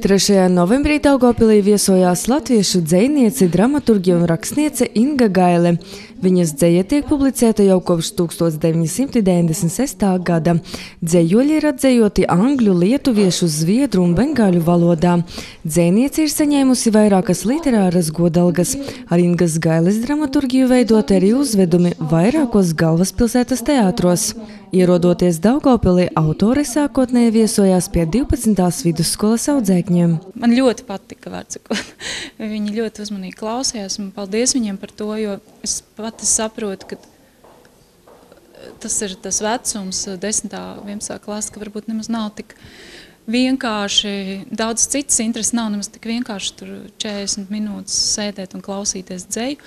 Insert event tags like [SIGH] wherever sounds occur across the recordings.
3. novembrī Daugopilī viesojās latviešu dzējniece, dramaturgi un rakstniece Inga Gaile. Viņas dzēja tiek publicēta jau kopš 1996. gada. Dzējoļi ir atzējoti angļu, lietuviešu, zviedru un bengāļu valodā. Dzēniece ir saņēmusi vairākas literāras godalgas. Ar Ingas Gailes dramaturgiju veidot arī uzvedumi vairākos galvaspilsētas teātros. Ierodoties Daugopilī, autore sākotnēji viesojās pie 12. vidusskolas audzēkņiem. Man ļoti patika, vārdsakot. [LAUGHS] Viņi ļoti uzmanīgi klausījās un paldies viņiem par to, jo es pati saprotu, ka tas ir tas vecums, 10. un 11. klase, ka varbūt nemaz nav tik vienkārši, daudz citas intereses nav nemaz tik vienkārši tur 40 minūtes sēdēt un klausīties dzēju.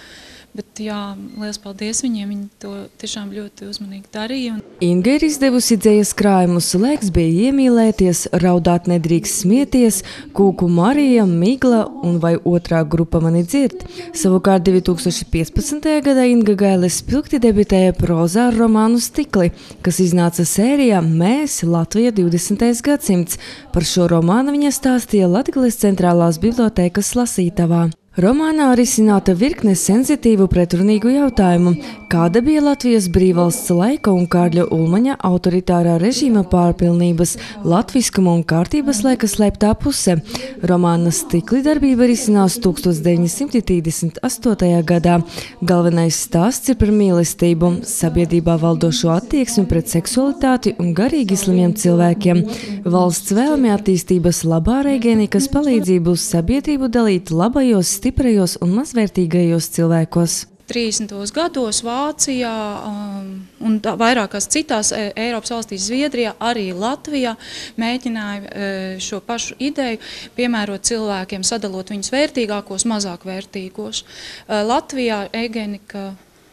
Bet jā, liels paldies viņiem. Viņi to tiešām ļoti uzmanīgi darīja. Inga ir izdevusi dzējas krājumus, laiks bija iemīlēties, raudāt nedrīkst smieties, kūku Marija, Migla un vai otrā grupa mani dzird. Savukārt 2015. gadā Inga Gaile spilgti debitēja prozā ar romānu Stikli, kas iznāca sērijā Mēs Latvija 20. gadsimts. Par šo romānu viņa stāstīja Latgales centrālās bibliotēkas lasītavā. Romānā risināta virkne sensitīvu pretrunīgu jautājumu, kāda bija Latvijas brīvvalsts laika un Kārļa Ulmaņa autoritārā režīma pārpilnības, latviskuma un kārtības laika slēptā puse. Romāna stikli darbība risinās 1938. gadā. Galvenais stāsts ir par mīlestību, sabiedrībā valdošo attieksmi pret seksualitāti un garīgi slimiem cilvēkiem. Valsts vēlmi attīstības labā reigēnikas palīdzību sabiedrību dalīt labajos stiprajos un mazvērtīgajos cilvēkos. 30. gados Vācijā um, un vairākās citās e, Eiropas valstīs, Zviedrijā, arī Latvijā mēģināja e, šo pašu ideju piemērot cilvēkiem, sadalot viņus vērtīgākos, mazāk vērtīgos. E, Latvijā egenika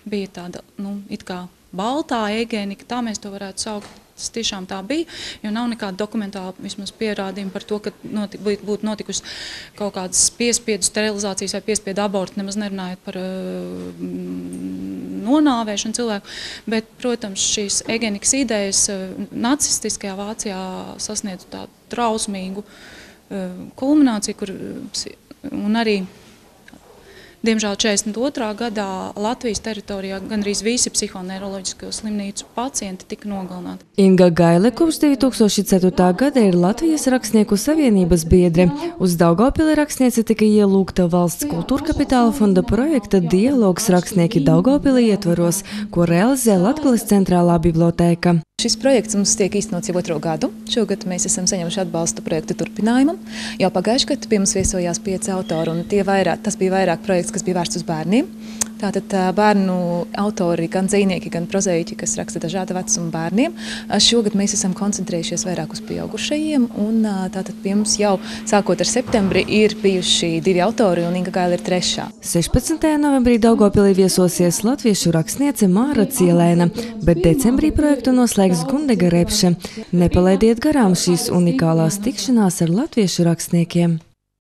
bija tāda, nu, it kā baltā egenika, tā mēs to varētu saukt Tas tiešām tā bija, jo nav nekāda dokumentāla vismaz pierādījuma par to, ka noti, būtu notikusi kaut kādas piespiedu sterilizācijas vai piespiedu abortu, nemaz nerunājot par uh, nonāvēšanu cilvēku. Bet, protams, šīs egenikas idejas uh, nacistiskajā Vācijā sasniedz tādu trausmīgu uh, kulmināciju, kur un arī Diemžēl 42. gadā Latvijas teritorijā gandrīz visi psihoneiroloģisko slimnīcu pacienti tika nogalināti. Inga Gaile kopš 2004. gada ir Latvijas rakstnieku savienības biedre. Uz Daugavpili rakstniece tika ielūgta valsts kultūra kapitāla fonda projekta Dialogs rakstnieki Daugavpili ietvaros, ko realizē Latgales centrālā bibliotēka. Šis projekts mums tiek īstenots jau otro gadu. Šogad mēs esam saņēmuši atbalstu projektu turpinājumam. Jau pagājušajā gadā pie mums viesojās pieci autori, un vairāk, tas bija vairāk projekts, kas bija vērsts uz bērniem. Tātad bērnu autori, gan dzīsnieki, gan prozaiķi, kas raksta dažāda vecuma bērniem. Šogad mēs esam koncentrējušies vairāk uz pieaugušajiem. Un, tātad pie mums jau sākot ar septembri ir bijuši divi autori, un Inga Gaila ir trešā. 16. novembrī Daugopilī viesosies latviešu rakstniece Māra Cielēna, bet decembrī projektu noslēgs Gundega Repše. Nepalaidiet garām šīs unikālās tikšanās ar latviešu rakstniekiem!